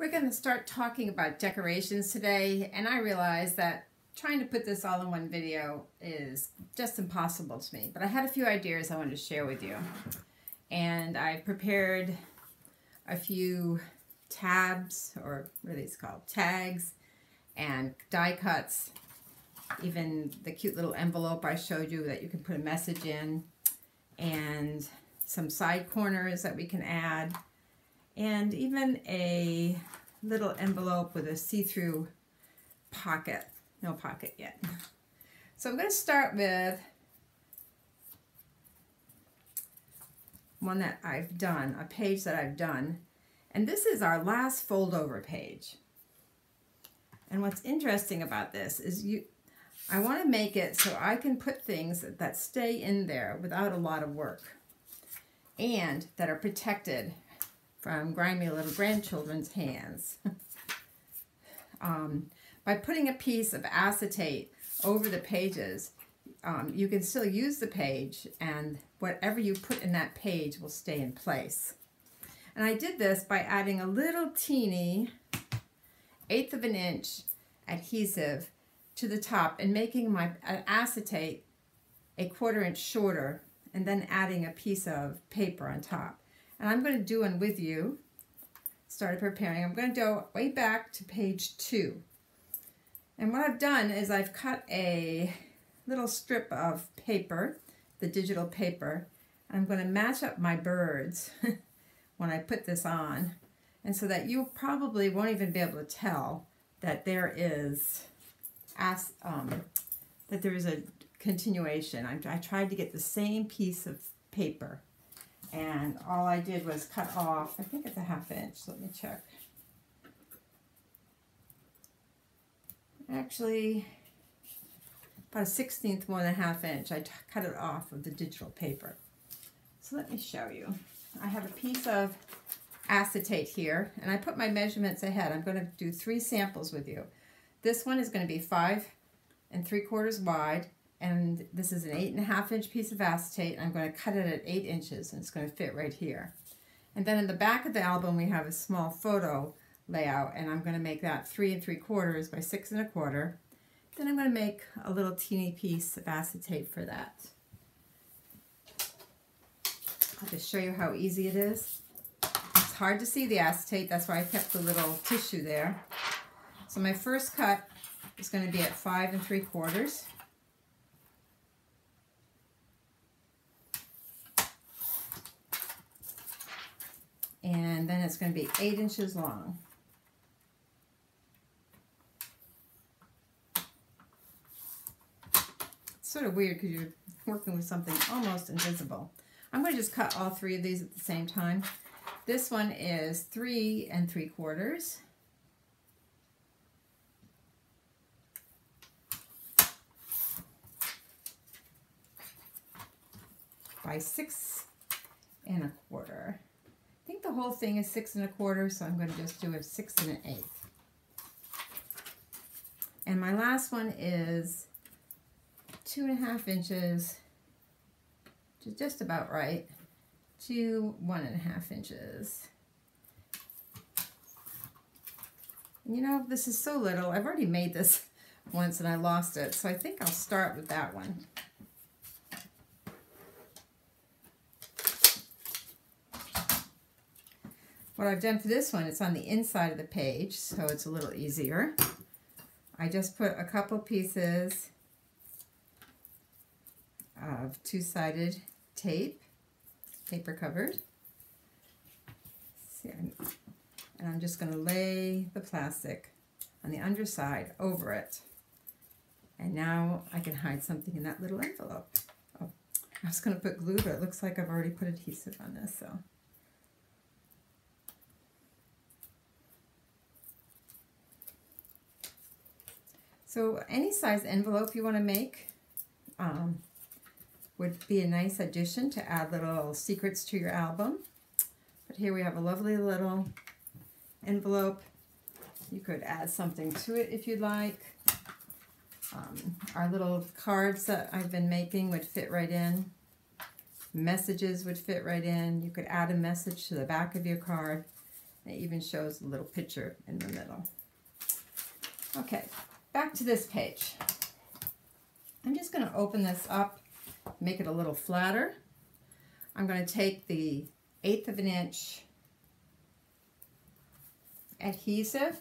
We're going to start talking about decorations today, and I realize that trying to put this all in one video is just impossible to me, but I had a few ideas I wanted to share with you. And I prepared a few tabs, or what are these called? Tags, and die cuts, even the cute little envelope I showed you that you can put a message in, and some side corners that we can add, and even a little envelope with a see-through pocket. No pocket yet. So I'm going to start with one that I've done, a page that I've done. And this is our last fold over page. And what's interesting about this is you, I want to make it so I can put things that stay in there without a lot of work and that are protected from grimy little grandchildren's hands. um, by putting a piece of acetate over the pages, um, you can still use the page and whatever you put in that page will stay in place. And I did this by adding a little teeny eighth of an inch adhesive to the top and making my acetate a quarter inch shorter and then adding a piece of paper on top. And I'm going to do one with you. Started preparing. I'm going to go way back to page two. And what I've done is I've cut a little strip of paper, the digital paper. I'm going to match up my birds when I put this on. And so that you probably won't even be able to tell that there is um, that there is a continuation. I, I tried to get the same piece of paper and all I did was cut off, I think it's a half inch, let me check. Actually, about a sixteenth more than a half inch. I cut it off of the digital paper. So let me show you. I have a piece of acetate here, and I put my measurements ahead. I'm going to do three samples with you. This one is going to be five and three quarters wide, and this is an eight and a half inch piece of acetate. I'm going to cut it at eight inches and it's going to fit right here. And then in the back of the album we have a small photo layout and I'm going to make that three and three quarters by six and a quarter. Then I'm going to make a little teeny piece of acetate for that. I'll just show you how easy it is. It's hard to see the acetate, that's why I kept the little tissue there. So my first cut is going to be at five and three quarters. and then it's going to be eight inches long. It's sort of weird because you're working with something almost invisible. I'm going to just cut all three of these at the same time. This one is three and three quarters. by six and a quarter the whole thing is six and a quarter, so I'm going to just do a six and an eighth. And my last one is two and a half inches, just about right, to one and a half inches. You know, this is so little. I've already made this once and I lost it, so I think I'll start with that one. What I've done for this one, it's on the inside of the page, so it's a little easier. I just put a couple pieces of two-sided tape, paper covered. And I'm just going to lay the plastic on the underside over it. And now I can hide something in that little envelope. Oh, I was going to put glue, but it looks like I've already put adhesive on this, so So any size envelope you want to make um, would be a nice addition to add little secrets to your album. But here we have a lovely little envelope. You could add something to it if you'd like. Um, our little cards that I've been making would fit right in. Messages would fit right in. You could add a message to the back of your card. It even shows a little picture in the middle. Okay, back to this page. I'm just going to open this up, make it a little flatter. I'm going to take the eighth of an inch adhesive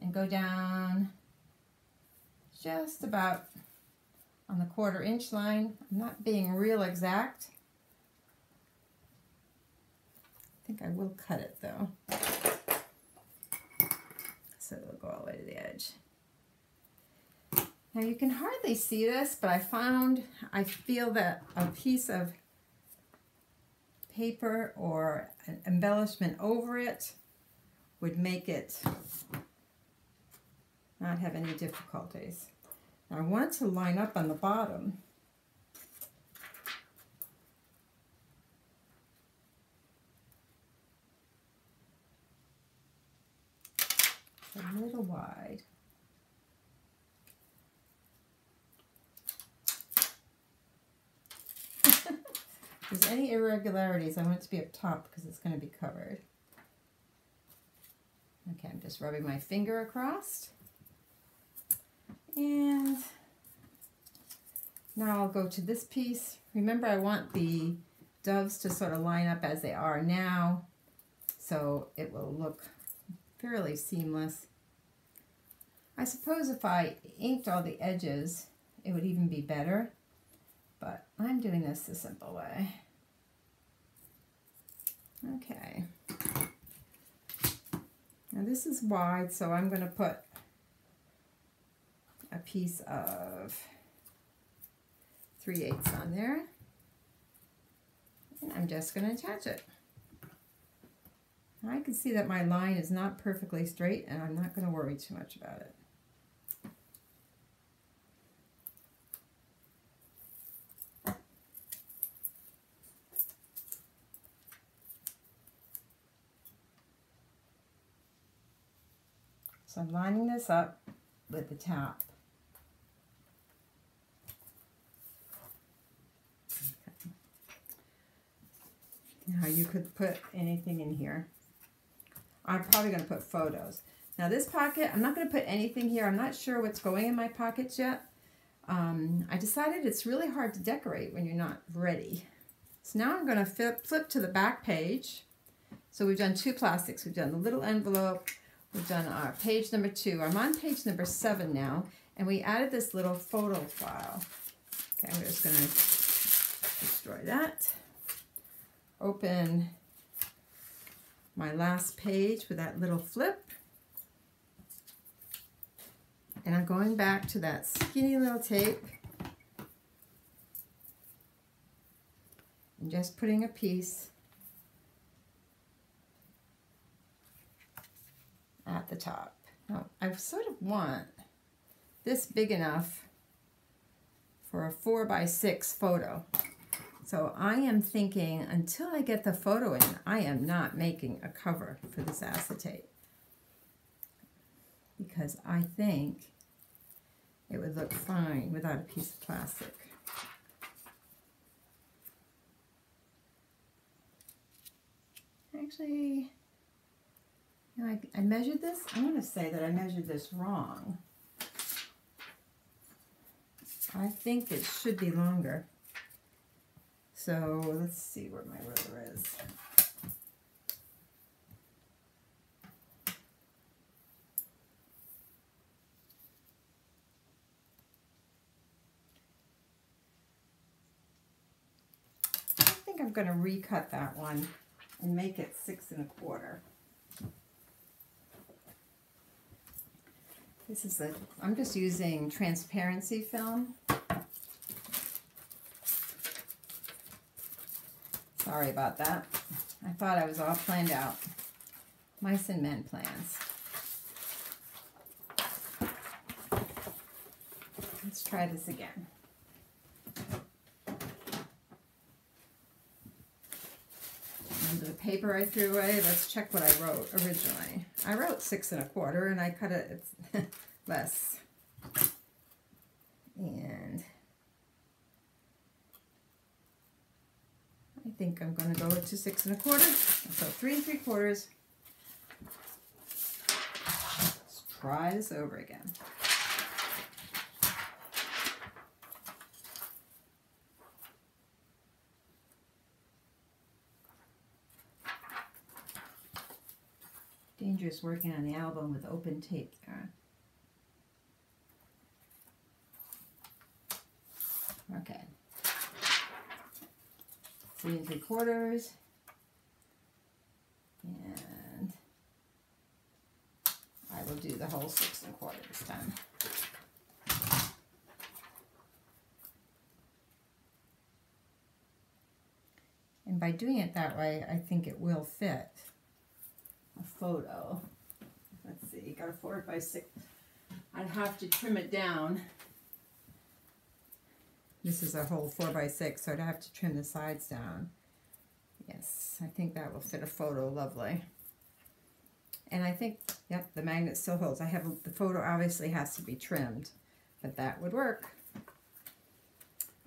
and go down just about on the quarter inch line. I'm not being real exact. I think I will cut it though. So it'll go all the way to the edge. Now you can hardly see this, but I found, I feel that a piece of paper or an embellishment over it would make it not have any difficulties. Now I want to line up on the bottom. A little wide. There's any irregularities, I want it to be up top because it's going to be covered. Okay, I'm just rubbing my finger across. And now I'll go to this piece. Remember I want the doves to sort of line up as they are now so it will look fairly seamless. I suppose if I inked all the edges it would even be better but I'm doing this the simple way. Okay. Now this is wide, so I'm going to put a piece of 3 eighths on there. And I'm just going to attach it. I can see that my line is not perfectly straight and I'm not going to worry too much about it. So I'm lining this up with the top. Now you could put anything in here. I'm probably going to put photos. Now this pocket, I'm not going to put anything here. I'm not sure what's going in my pockets yet. Um, I decided it's really hard to decorate when you're not ready. So now I'm going to flip, flip to the back page. So we've done two plastics. We've done the little envelope We've done our page number two. I'm on page number seven now, and we added this little photo file. Okay, I'm just going to destroy that. Open my last page with that little flip. And I'm going back to that skinny little tape. And just putting a piece at the top. Now, I sort of want this big enough for a 4 by 6 photo. So I am thinking until I get the photo in, I am not making a cover for this acetate. Because I think it would look fine without a piece of plastic. Actually, I, I measured this. I'm going to say that I measured this wrong. I think it should be longer. So let's see where my ruler is. I think I'm going to recut that one and make it six and a quarter. This is a, I'm just using transparency film. Sorry about that. I thought I was all planned out. Mice and men plans. Let's try this again. paper I threw away. Let's check what I wrote originally. I wrote six and a quarter and I cut it less. And I think I'm going to go to six and a quarter. So three and three quarters. Let's try this over again. Dangerous working on the album with open tape. Uh, okay. Three and three quarters. And I will do the whole six and quarter this time. And by doing it that way, I think it will fit photo. Let's see, got a four by six. I'd have to trim it down. This is a whole four by six, so I'd have to trim the sides down. Yes, I think that will fit a photo lovely. And I think, yep, the magnet still holds. I have, the photo obviously has to be trimmed, but that would work.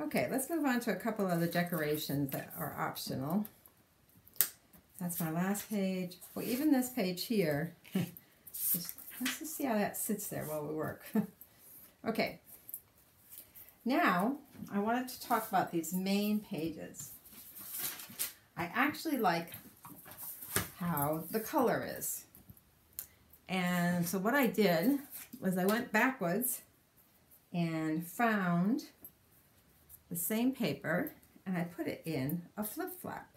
Okay, let's move on to a couple of other decorations that are optional. That's my last page. Well, even this page here, just, let's just see how that sits there while we work. okay. Now, I wanted to talk about these main pages. I actually like how the color is. And so what I did was I went backwards and found the same paper and I put it in a flip flap.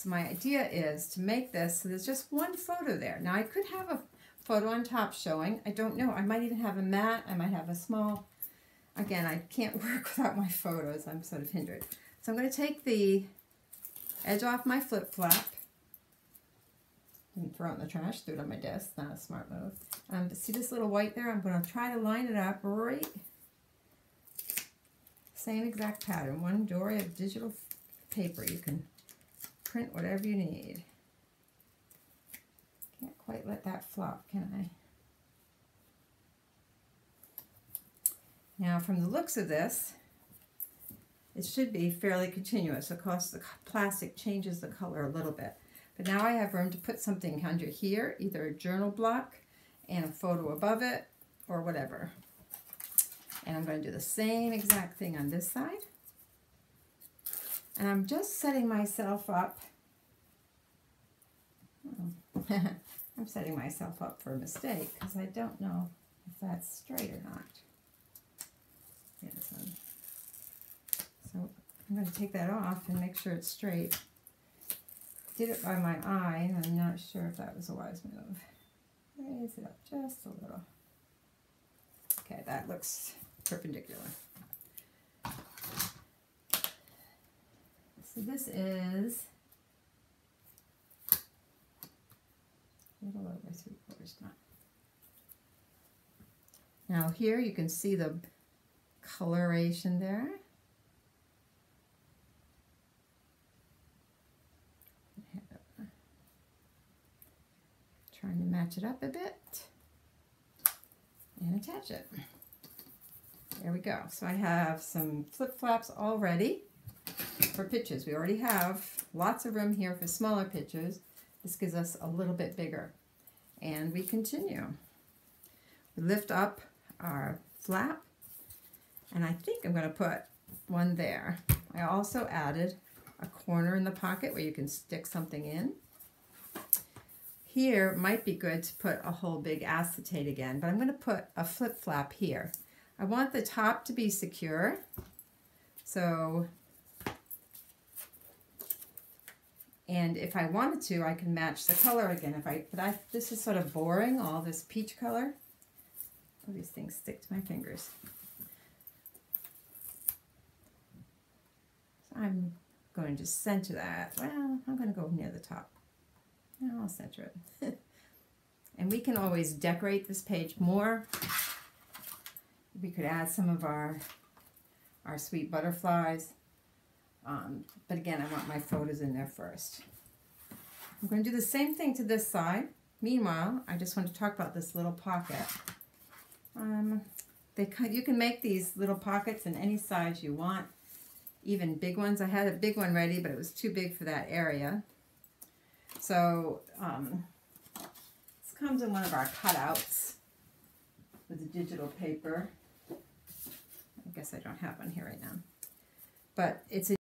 So my idea is to make this so there's just one photo there. Now I could have a photo on top showing. I don't know. I might even have a mat. I might have a small, again, I can't work without my photos. I'm sort of hindered. So I'm going to take the edge off my flip flap. And throw it in the trash, threw it on my desk, not a smart move. Um, see this little white there? I'm going to try to line it up right, same exact pattern. One dory of digital paper. You can print whatever you need. Can't quite let that flop, can I? Now, from the looks of this, it should be fairly continuous. Of course, the plastic changes the color a little bit. But now I have room to put something under here, either a journal block and a photo above it, or whatever. And I'm going to do the same exact thing on this side. And I'm just setting myself up. I'm setting myself up for a mistake because I don't know if that's straight or not. so I'm going to take that off and make sure it's straight. Did it by my eye and I'm not sure if that was a wise move. Raise it up just a little. Okay, that looks perpendicular. So this is a little over three quarters done. Now here you can see the coloration there. Trying to match it up a bit and attach it. There we go. So I have some flip-flaps all ready for pitches. We already have lots of room here for smaller pitches. This gives us a little bit bigger. And we continue. We lift up our flap, and I think I'm going to put one there. I also added a corner in the pocket where you can stick something in. Here might be good to put a whole big acetate again, but I'm going to put a flip flap here. I want the top to be secure, so And if I wanted to, I can match the color again. If I, but I, this is sort of boring, all this peach color. All these things stick to my fingers. So I'm going to center that. Well, I'm going to go near the top. I'll center it. and we can always decorate this page more. We could add some of our, our sweet butterflies. Um, but again, I want my photos in there first. I'm going to do the same thing to this side. Meanwhile, I just want to talk about this little pocket. Um, they You can make these little pockets in any size you want, even big ones. I had a big one ready, but it was too big for that area. So um, it's comes in one of our cutouts with the digital paper. I guess I don't have one here right now. But it's a